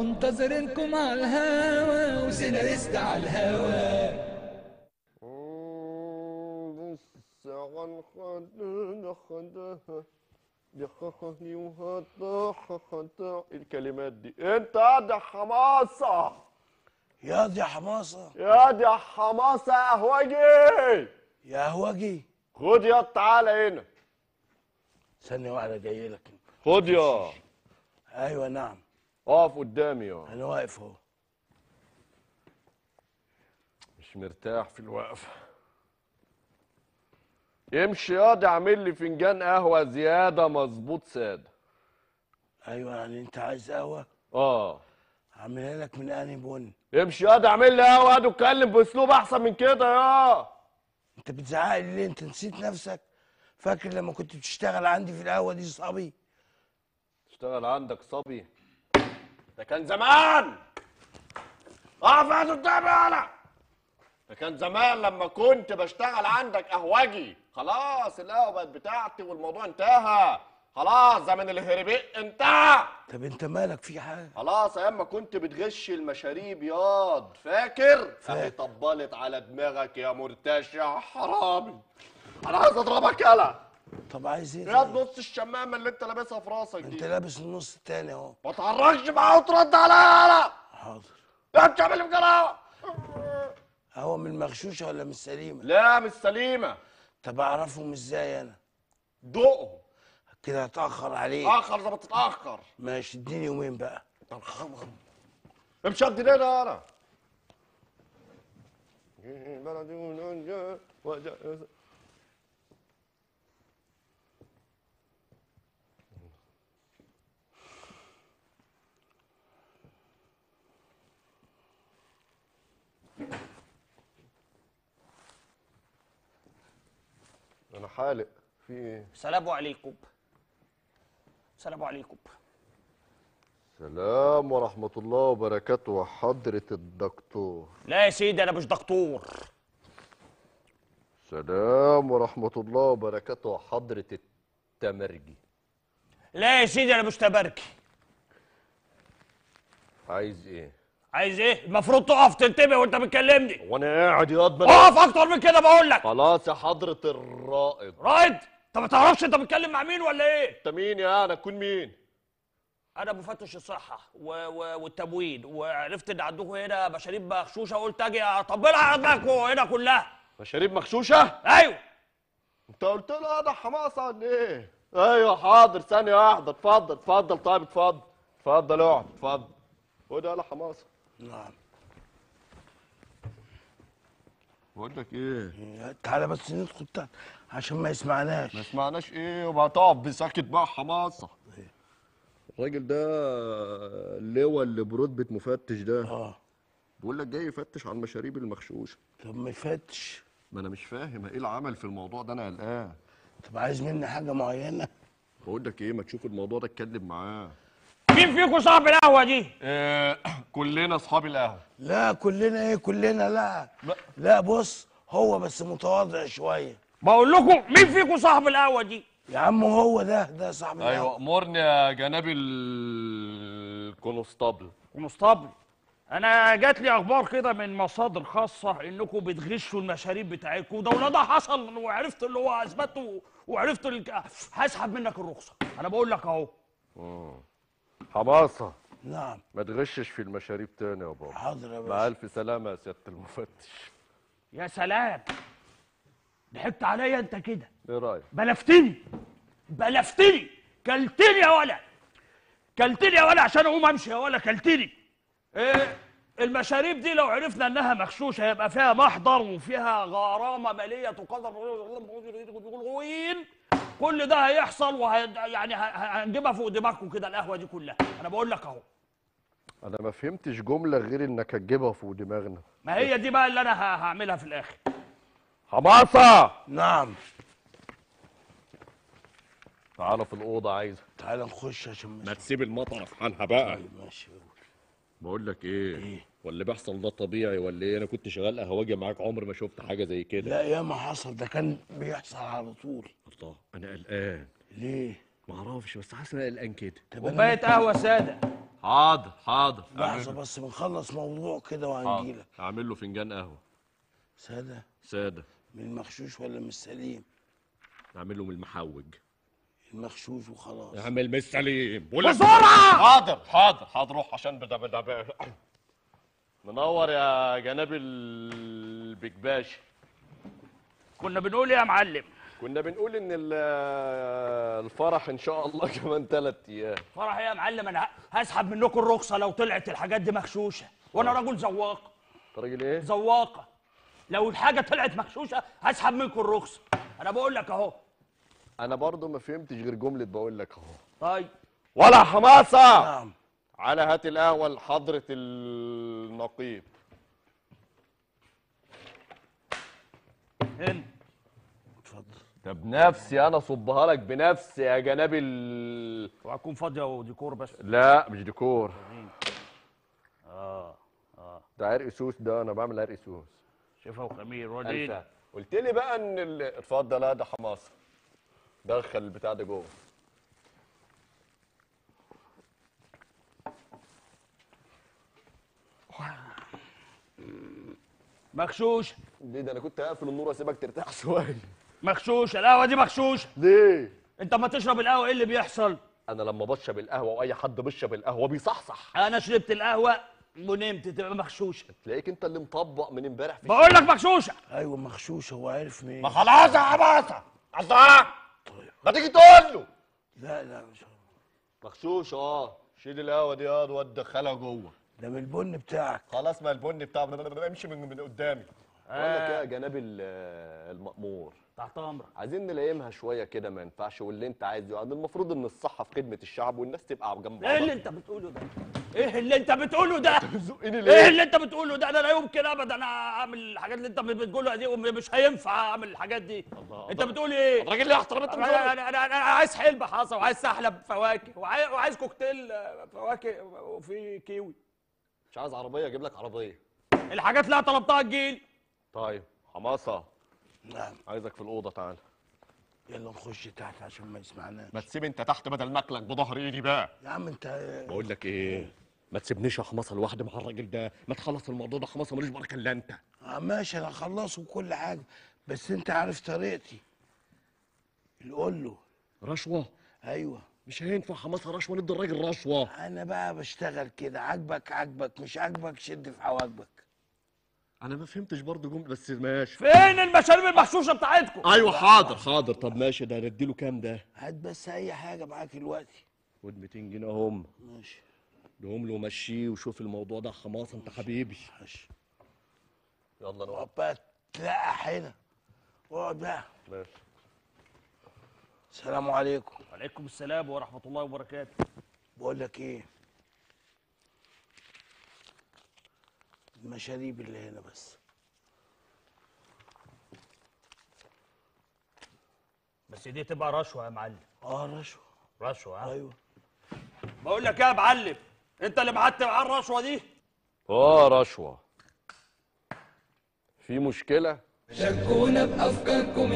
منتظرينكم على الهوا وسيناريست على الهوا. عن خدنا خدها يخخني وهطا الكلمات دي. انت يا دي حماسة يا دي حماصة. يا دي حماسة يا هواجي يا هواجي خد يا تعالى هنا. ثانية واحدة جاي لك خد يا. أيوه نعم. اقف قدامي يا أنا واقف اهو. مش مرتاح في الوقفة. يمشي ياضي اعمل لي فنجان قهوة زيادة مظبوط سادة. أيوه يعني انت عايز قهوة؟ آه. اعملها لك من انهي بن؟ يمشي ياضي اعمل لي قهوة ياضي واتكلم باسلوب احسن من كده يا. انت بتزعق لي ليه؟ انت نسيت نفسك؟ فاكر لما كنت بتشتغل عندي في القهوة دي صبي؟ اشتغل عندك صبي؟ ده كان زمان. اقف يا قدامي أنا ده كان زمان لما كنت بشتغل عندك قهوجي. خلاص القهوة بقت بتاعتي والموضوع انتهى. خلاص زمن الهرباء انتهى. طب انت مالك في حاجة؟ خلاص أيام ما كنت بتغش المشاريب ياض. فاكر؟ فاكر. اهي طبلت على دماغك يا مرتشع حرامي. أنا عايز أضربك يلا. طب عايز إيه يا طيب؟ نص الشمامة اللي انت لابسها في راسك انت دي لابس النص التاني اهو. ما تعرجش معاه وترد عليا. يلا حاضر. لا بتعمل بجراوة قهوة من المغشوشة ولا من السليمة؟ لا مش سليمة طب اعرفهم إزاي أنا؟ دقهم كده هتأخر عليك. تأخر زي ما تتأخر. ماشي اديني يومين بقى. امشي قد أنا أنا حالق. في إيه؟ السلام عليكم السلام عليكم سلام ورحمة الله وبركاته. حضرة الدكتور. لا يا سيدي أنا مش دكتور. سلام ورحمة الله وبركاته. حضرة التمرجي. لا يا سيدي أنا مش تبركي عايز إيه؟ عايز إيه؟ المفروض تقف تنتبه وانت بتكلمني. وأنا قاعد يا قد اقف أكتر من كده بقول لك. خلاص يا حضرة الرائد. رائد؟ انت ما تعرفش انت بتتكلم مع مين ولا إيه؟ انت مين يا أنا؟ أكون مين؟ أنا مفتش الصحة و... و... والتموين. وعرفت ان عندكم هنا مشاريب مغشوشه قلت أجي اطبلها على دماغكم هنا كلها. مشاريب مغشوشة أيوه. انت قلت له ده حماسة ولا إيه؟ أيوه حاضر ثانية واحدة اتفضل اتفضل طيب اتفضل اتفضل اقعد اتفضل. وده لا حماسة نعم. بقول لك إيه؟ تعالى بس ندخل تحت عشان ما يسمعناش. ما سمعناش إيه؟ وبقى تقف بساكت بقى حماسة الراجل ده اللواء اللي برتبة مفتش ده. آه. بقول لك جاي يفتش على المشاريب المغشوشة. طب ما يفتش. ما أنا مش فاهم إيه العمل في الموضوع ده أنا قلقان. طب عايز مني حاجة معينة؟ بقول لك إيه؟ ما تشوف الموضوع ده اتكلم معاه. مين فيكم صاحب القهوة دي؟ إيه كلنا اصحاب القهوة. لا كلنا إيه؟ كلنا لا. لا. لا بص هو بس متواضع شوية. بقول لكم مين فيكم صاحب القهوة دي؟ يا عم هو ده ده صاحب أيوه القهوة. امرني يا جناب الكونستابل ونصطبل أنا جات لي أخبار كده من مصادر خاصة إنكم بتغشوا المشاريب بتاعتكم وده ولا ده حصل وعرفت اللي هو أثبته وعرفت الك... هسحب منك الرخصة. أنا بقول لك أهو. حماسه نعم. ما تغشش في المشاريب تاني يا بابا. حاضر يا مع باشا ألف سلامة يا سيادة المفتش. يا سلام! ضحكت عليا أنت كده. إيه رأيك؟ بلفتني! بلفتني! كلتني يا ولا! كلتني يا ولا عشان أقوم أمشي يا ولا كلتني! إيه؟ المشاريب دي لو عرفنا إنها مغشوشة هيبقى فيها محضر وفيها غرامة مالية تقدر كل ده هيحصل وهي يعني هنجيبها فوق دماغكم كده القهوة دي كلها. أنا بقول لك أهو. أنا ما فهمتش جملة غير إنك هتجيبها فوق دماغنا. ما هي دي بقى اللي أنا هعملها في الآخر. حماسة! نعم. تعالى في الأوضة عايزة. تعال نخش عشان ما تسيب المطره في حالها بقى. طيب ماشي. بقول لك إيه؟ إيه؟ واللي بيحصل ده طبيعي ولا إيه؟ أنا كنت شغال قهوجي معاك عمري ما شفت حاجة زي كده. لا يا ما حصل. ده كان بيحصل على طول. الله أنا قلقان. ليه؟ ما أعرفش بس حاسس إن أنا قلقان كده. كوباية قهوة سادة. حاضر حاضر. لحظة بس بنخلص موضوع كده وهنجيلك. اعمل له فنجان قهوة. سادة؟ سادة. من المغشوش ولا من السليم؟ اعمل له من المحوج. المغشوش وخلاص. اعمل من السليم. بسرعة! حاضر حاضر حاضر. روح عشان بدا بدا بدا منور يا جناب البيج باشا كنا بنقول إيه يا معلم؟ كنا بنقول إن ال- الفرح إن شاء الله كمان ثلاث أيام. فرح إيه يا معلم أنا هسحب منكم الرخصة لو طلعت الحاجات دي مغشوشة. وأنا راجل زواق أنت راجل إيه؟ زواقه لو الحاجة طلعت مغشوشة هسحب منكم الرخصة. أنا بقول لك أهو. أنا برضو ما فهمتش غير جملة بقول لك أهو. طيب. ولا حماسة! نعم. على هات القهوه لحضره النقيب. هنا اتفضل طب بنفسي أنا صبها لك بنفسي يا جناب ال وهتكون فاضيه وديكور بس. لا مش ديكور. آه آه. ده عرق سوس ده أنا بعمل عرق سوس. شفا وخمير ودين ألف قلت لي بقى إن ال... اتفضل لا ده حماسه دخل البتاع ده جوه. مغشوش ليه ده؟ أنا كنت هقفل النور وأسيبك ترتاح شوية. مغشوش القهوة دي مغشوش. ليه؟ انت ما تشرب القهوة إيه اللي بيحصل؟ أنا لما بشرب القهوة وأي حد بيشرب القهوة بيصحصح. أنا شربت القهوة ونمت تبقى مغشوشة. تلاقيك أنت اللي مطبق من امبارح في بقول لك مغشوشة. أيوه مغشوش هو عارف مين. ما خلاص يا حماسه الله ما تيجي تقول له. لا لا مش هو. مغشوش آه. شيل القهوة دي آه ودخلها جوه. ده من البن بتاعك. خلاص ما البن بتاع امشي من من قدامي. بقول لك إيه يا جناب ال- المأمور. تحت امرك عايزين نلايمها شوية كده ما ينفعش واللي انت عايزه. يعني المفروض إن الصحة في خدمة الشعب والناس تبقى جنب. إيه اللي انت بتقوله ده؟ إيه اللي انت بتقوله ده؟ بتزقني إيه ليه؟ اللي انت بتقوله ده؟ أنا لا يمكن ابدا أعمل الحاجات اللي انت بتقولها دي ومش هينفع أعمل الحاجات دي. الله، أنت. بتقول إيه؟ الراجل ليه احترام انت أنا أنا أنا, عايز حلبة حصى وعايز سحلب فواكه وعايز, وعايز كوكتيل فواكه وفي كيوي. مش عايز عربية أجيب لك عربية. الحاجات اللي أنا طلبتها تجيلي طيب حماسة. نعم. عايزك في الأوضة تعالى يلا نخش تحت عشان ما يسمعناش. ما تسيب انت تحت بدل ماكلك بظهر ايدي بقى. يا عم انت بقول لك إيه؟ ما تسيبنيش حماسه لوحدي مع الراجل ده. ما تخلص الموضوع ده حماسه ملوش بركة إلا انت. آه ماشي أنا هخلصه وكل حاجة. بس انت عارف طريقتي. قول له. رشوة؟ أيوه. مش هينفع حماسه رشوة ندي الراجل رشوة. أنا بقى بشتغل كده. عاجبك عاجبك. مش عاجبك شد في حواجبك. أنا ما فهمتش برضه جمله بس ماشي. فين المشاريب المغشوشه بتاعتكم؟ أيوه حاضر حاضر. طب ماشي ده هنديله كام ده؟ هات بس أي حاجة معاك دلوقتي. خد 200 جنيه هم ماشي. دهم له ومشيه وشوف الموضوع ده. حماسه انت حبيبي. ماشي. يلا نقعد بقى تلقح هنا اقعد بقى. ماشي. السلام عليكم. وعليكم السلام ورحمة الله وبركاته. بقول لك إيه؟ المشاريب اللي هنا بس. بس دي تبقى رشوة يا معلم. آه رشوة. رشوة ها؟ أيوه. بقول لك إيه يا معلم؟ أنت اللي بعت معاه الرشوة دي؟ آه رشوة. في مشكلة؟ شاركونا بأفكاركم